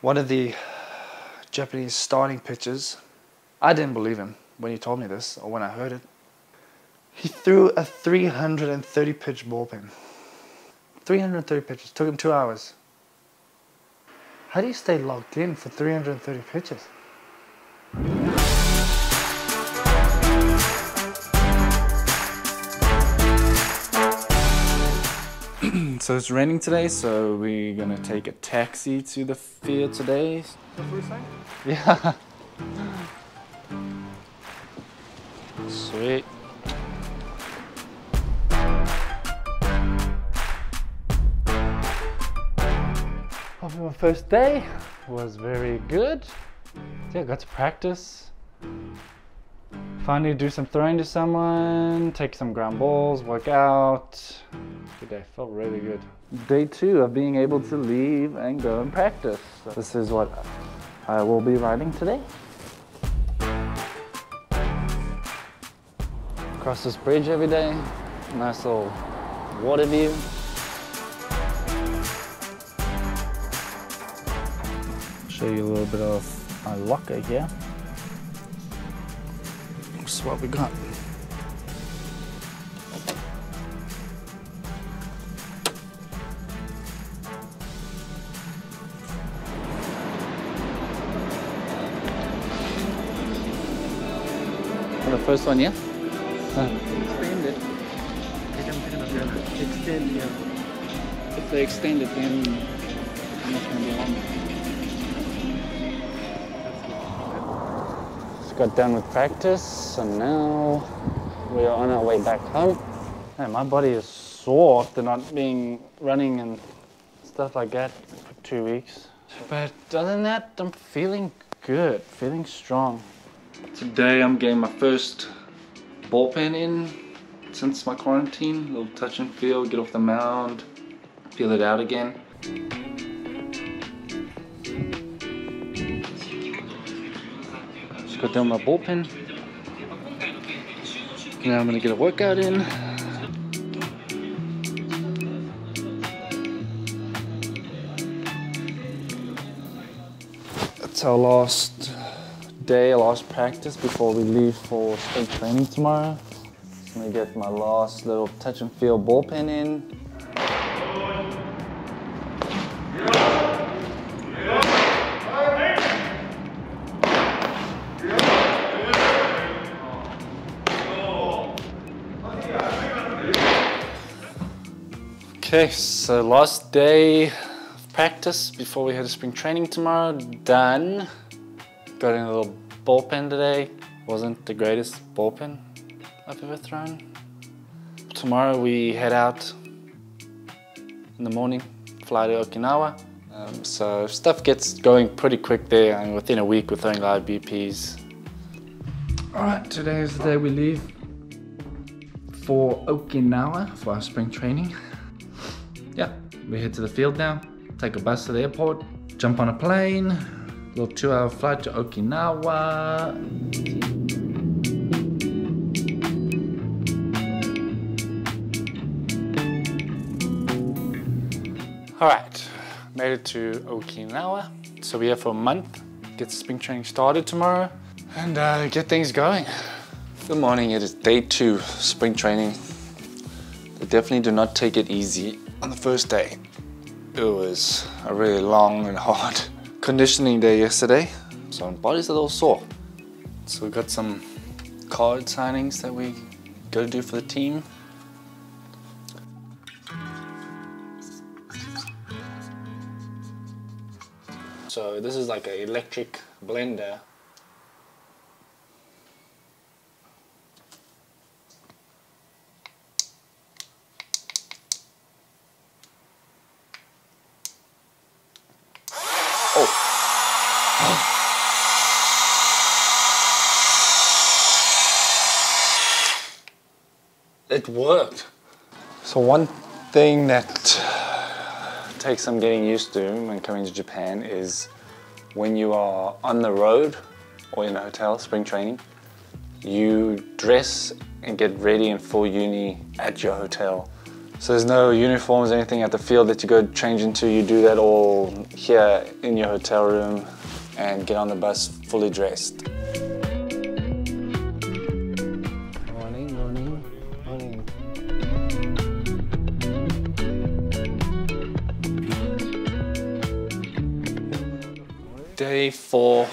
one of the Japanese starting pitchers, I didn't believe him when he told me this or when I heard it. He threw a 330 pitch bullpen. 330 pitches. Took him two hours. How do you stay locked in for 330 pitches? So it's raining today, so we're gonna take a taxi to the field today. Yeah. Sweet. Hope my first day was very good. Yeah, got to practice. Finally do some throwing to someone, take some ground balls, work out. Good day, felt really good. Day two of being able to leave and go and practice. This is what I will be riding today. Cross this bridge every day. Nice little water view. Show you a little bit of my locker here. What we got. For the first one, yeah? Extend it. Extend, yeah. If they extend it, then how going to be on? Got done with practice, and now we are on our way back home. Man, my body is sore after not being running and stuff like that for two weeks. But other than that, I'm feeling good, feeling strong. Today I'm getting my first bullpen in since my quarantine. A little touch and feel, get off the mound, feel it out again. Just down my bullpen. Now I'm gonna get a workout in. That's our last day, last practice before we leave for state training tomorrow. I'm gonna get my last little touch and feel bullpen in. Okay, so last day of practice before we head to spring training tomorrow, done. Got in a little bullpen today. Wasn't the greatest bullpen I've ever thrown. Tomorrow we head out in the morning, fly to Okinawa. Um, so stuff gets going pretty quick there and within a week we're throwing live BPs. Alright, today is the day we leave for Okinawa for our spring training. Yeah, we head to the field now, take a bus to the airport, jump on a plane, little two hour flight to Okinawa. All right, made it to Okinawa. So we're here for a month, get spring training started tomorrow and uh, get things going. Good morning, it is day two spring training. They definitely do not take it easy on the first day. It was a really long and hard conditioning day yesterday, so my body's a little sore. So we got some card signings that we got to do for the team. So this is like an electric blender. Worked. So one thing that takes some getting used to when coming to Japan is when you are on the road or in a hotel, spring training, you dress and get ready in full uni at your hotel. So there's no uniforms, anything at the field that you go change into. You do that all here in your hotel room and get on the bus fully dressed. Day four.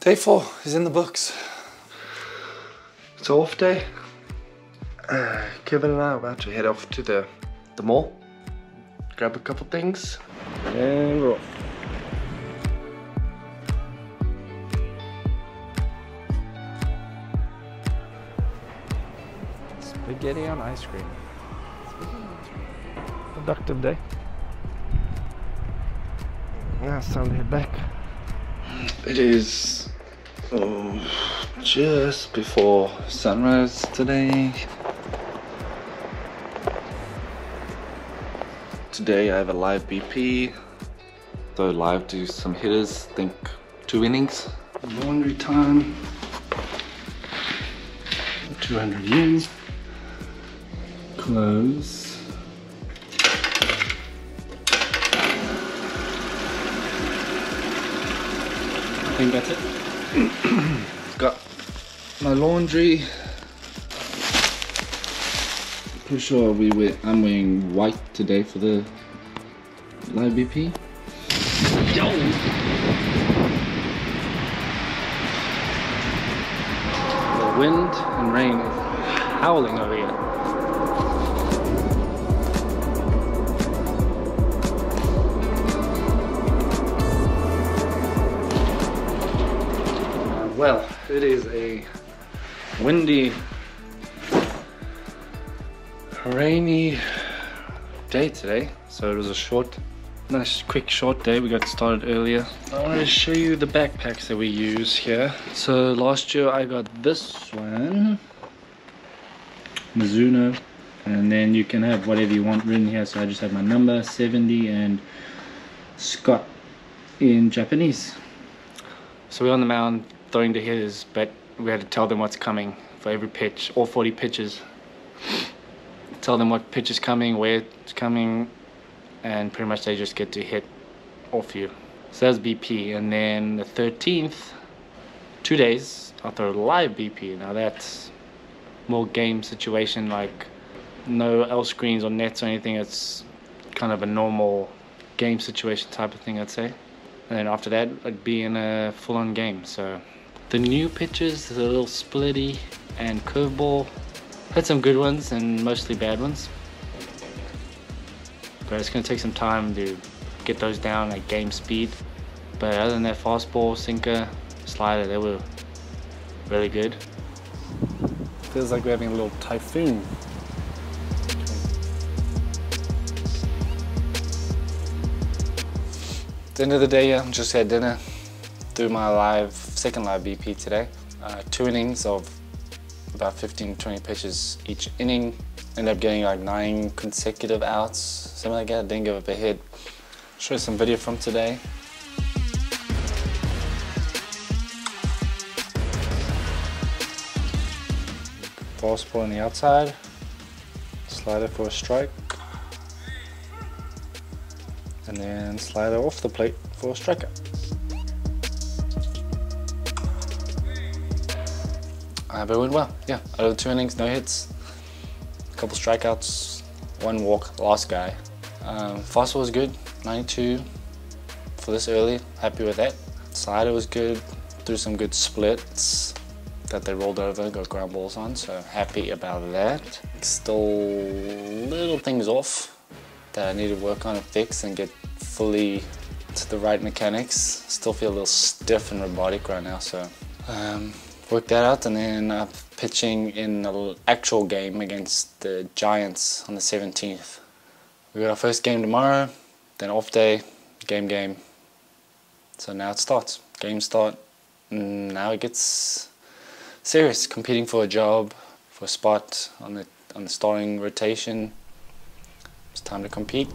Day four is in the books. It's off day. Uh, Kevin and I are about to head off to the, the mall, grab a couple things, and we're off. Spaghetti on ice cream. Productive day. Now it's time to head back. It is oh, just before sunrise today. Today I have a live BP. So live to some hitters, think two innings. Laundry time. 200 yen. Close. Think that's it. Got my laundry. Pretty sure we wear, I'm wearing white today for the live BP. The wind and rain is howling over here. Well, it is a windy, rainy day today. So it was a short, nice, quick, short day. We got started earlier. I wanted to show you the backpacks that we use here. So last year I got this one, Mizuno, and then you can have whatever you want written here. So I just have my number 70 and Scott in Japanese. So we're on the mound throwing the hitters, but we had to tell them what's coming for every pitch, all 40 pitches. Tell them what pitch is coming, where it's coming, and pretty much they just get to hit off you. So that's BP, and then the 13th, two days, I'll throw live BP. Now that's more game situation, like no L screens or nets or anything. It's kind of a normal game situation type of thing, I'd say. And then after that, I'd be in a full-on game. So the new pitches, the little splitty and curveball, had some good ones and mostly bad ones. But it's gonna take some time to get those down at game speed. But other than that, fastball, sinker, slider, they were really good. Feels like we're having a little typhoon. At the end of the day, yeah, just had dinner. Do my live, second live BP today. Uh, two innings of about 15 20 pitches each inning. Ended up getting like nine consecutive outs, something like that. Didn't give up a hit. Show you some video from today. Fastball on the outside. Slider for a strike. And then slider off the plate for a striker. Uh, but it went well. Yeah, out of the two innings, no hits, a couple strikeouts, one walk, last guy. Um, fastball was good, 92 for this early. Happy with that. Slider was good, threw some good splits that they rolled over, got ground balls on, so happy about that. Still little things off that I need to work on and fix and get fully to the right mechanics. Still feel a little stiff and robotic right now, so um, work that out and then uh, pitching in an actual game against the Giants on the 17th. We got our first game tomorrow, then off day, game game. So now it starts. Game start. Now it gets serious, competing for a job, for a spot on the on the starting rotation. It's time to compete.